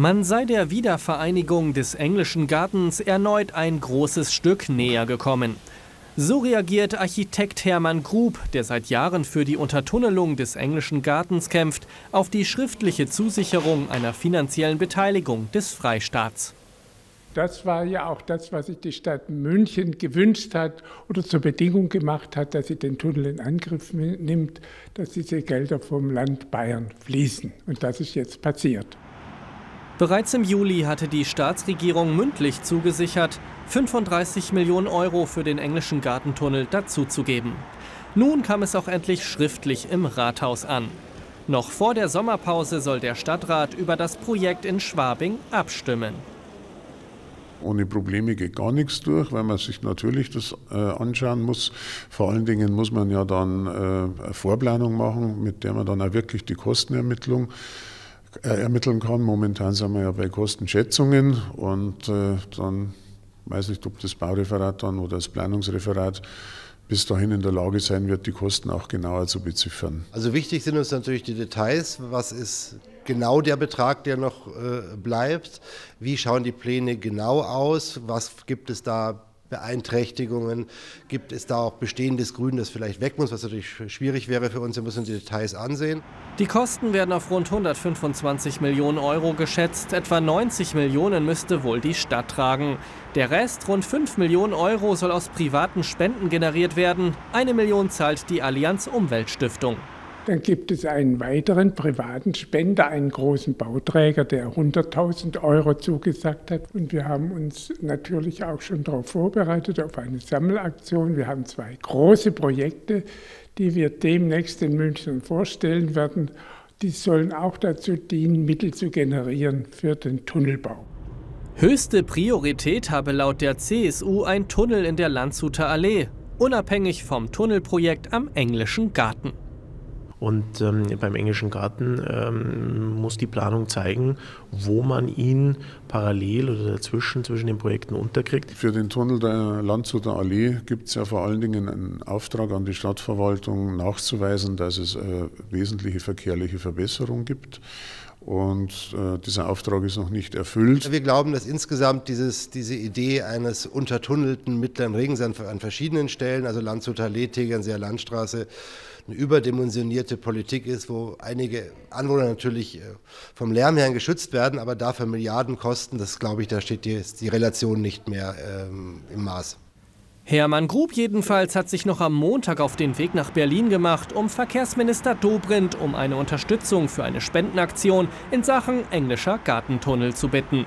Man sei der Wiedervereinigung des englischen Gartens erneut ein großes Stück näher gekommen. So reagiert Architekt Hermann Grub, der seit Jahren für die Untertunnelung des englischen Gartens kämpft, auf die schriftliche Zusicherung einer finanziellen Beteiligung des Freistaats. Das war ja auch das, was sich die Stadt München gewünscht hat oder zur Bedingung gemacht hat, dass sie den Tunnel in Angriff nimmt, dass diese Gelder vom Land Bayern fließen. Und das ist jetzt passiert. Bereits im Juli hatte die Staatsregierung mündlich zugesichert, 35 Millionen Euro für den englischen Gartentunnel dazuzugeben. Nun kam es auch endlich schriftlich im Rathaus an. Noch vor der Sommerpause soll der Stadtrat über das Projekt in Schwabing abstimmen. Ohne Probleme geht gar nichts durch, weil man sich natürlich das äh, anschauen muss. Vor allen Dingen muss man ja dann äh, eine Vorplanung machen, mit der man dann auch wirklich die Kostenermittlung ermitteln kann. Momentan sind wir ja bei Kostenschätzungen und äh, dann weiß nicht, ob das Baureferat dann oder das Planungsreferat bis dahin in der Lage sein wird, die Kosten auch genauer zu beziffern. Also wichtig sind uns natürlich die Details. Was ist genau der Betrag, der noch äh, bleibt? Wie schauen die Pläne genau aus? Was gibt es da Beeinträchtigungen? Gibt es da auch bestehendes Grün, das vielleicht weg muss, was natürlich schwierig wäre für uns? Wir müssen die Details ansehen. Die Kosten werden auf rund 125 Millionen Euro geschätzt. Etwa 90 Millionen müsste wohl die Stadt tragen. Der Rest, rund 5 Millionen Euro, soll aus privaten Spenden generiert werden. Eine Million zahlt die Allianz Umweltstiftung. Dann gibt es einen weiteren privaten Spender, einen großen Bauträger, der 100.000 Euro zugesagt hat. Und wir haben uns natürlich auch schon darauf vorbereitet, auf eine Sammelaktion. Wir haben zwei große Projekte, die wir demnächst in München vorstellen werden. Die sollen auch dazu dienen, Mittel zu generieren für den Tunnelbau. Höchste Priorität habe laut der CSU ein Tunnel in der Landshuter Allee, unabhängig vom Tunnelprojekt am Englischen Garten. Und ähm, beim Englischen Garten ähm, muss die Planung zeigen, wo man ihn parallel oder dazwischen zwischen den Projekten unterkriegt. Für den Tunnel der Landshuter Allee gibt es ja vor allen Dingen einen Auftrag an die Stadtverwaltung nachzuweisen, dass es äh, wesentliche verkehrliche Verbesserung gibt. Und äh, dieser Auftrag ist noch nicht erfüllt. Wir glauben, dass insgesamt dieses, diese Idee eines untertunnelten mittleren Regens an, an verschiedenen Stellen, also Landshuter Allee, Tegernseer Landstraße, eine überdimensionierte Politik ist, wo einige Anwohner natürlich äh, vom Lärm her geschützt werden, aber dafür Milliarden kosten, das glaube ich, da steht die, die Relation nicht mehr ähm, im Maß. Hermann Grub jedenfalls hat sich noch am Montag auf den Weg nach Berlin gemacht, um Verkehrsminister Dobrindt um eine Unterstützung für eine Spendenaktion in Sachen englischer Gartentunnel zu bitten.